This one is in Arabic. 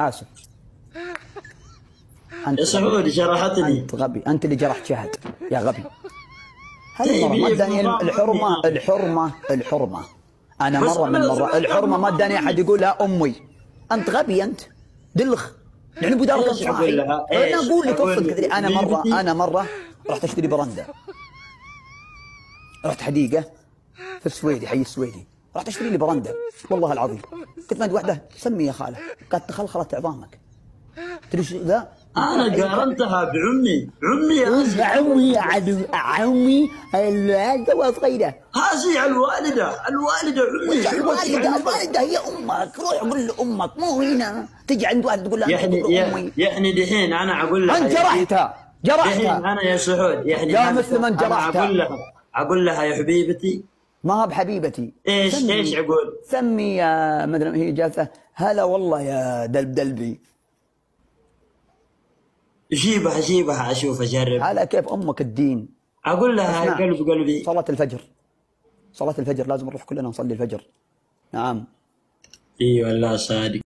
اسف أنت يا سعود شرحتني أنت غبي. أنت اللي جرحت شهد. يا غبي. هذه طيب، ما اداني الحرمه. الحرمه الحرمة. أنا مرة من مره الحرمة ما. اداني أحد يقول لها أمي. أنت غبي أنت. دلخ. يعني ابو دار أنا أقول لك اصدق. أنا مره؟ أنا مرة رحت أشتري برندة. رحت حديقة في السويدي حي السويدي. رحت اشتري لي برندة. والله العظيم. كنت مد واحدة سمي يا خالة. قالت تخلخلت عظامك. تدري إيش ذا؟ أنا قارنتها بعمي. عمي يا أخي. عمي عمي الوالدة صغيره هذه الوالدة. الوالدة عمي. الوالدة؟ الوالدة هي أمك. روح قول لأمك. مو هنا. تجي عند واحد تقول لها يعني أمي. يعني دحين. أنا أقول لها أنت جرحتها جرحتها أنا يا سعود. يعني يا جرحتها. أقول لها أقول لها يا حبيبتي ما هو بحبيبتي؟ إيش سمي. إيش أقول؟ سمي يا مدري هي جالسة هلا والله يا دلب دلبي. جيبها جيبها أشوف أجرب. هلا كيف أمك الدين؟ أقول لها. قلب قلبي. صلاة الفجر. صلاة الفجر لازم نروح كلنا نصلي الفجر. نعم. إي والله صادق.